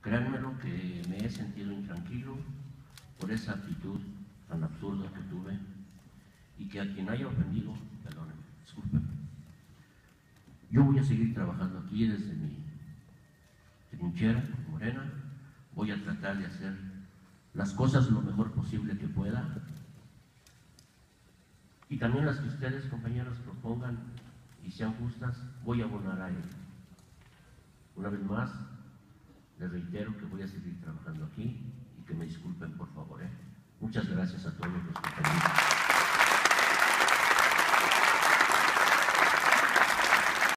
Créanmelo que me he sentido intranquilo por esa actitud tan absurda que tuve y que a quien haya ofendido, perdónenme, disculpen. Yo voy a seguir trabajando aquí desde mi trinchera, Morena, voy a tratar de hacer las cosas lo mejor posible que pueda y también las que ustedes, compañeros, propongan y sean justas, voy a abonar a ello. Una vez más, les reitero que voy a seguir trabajando aquí y que me disculpen por favor. ¿eh? Muchas gracias a todos los compañeros.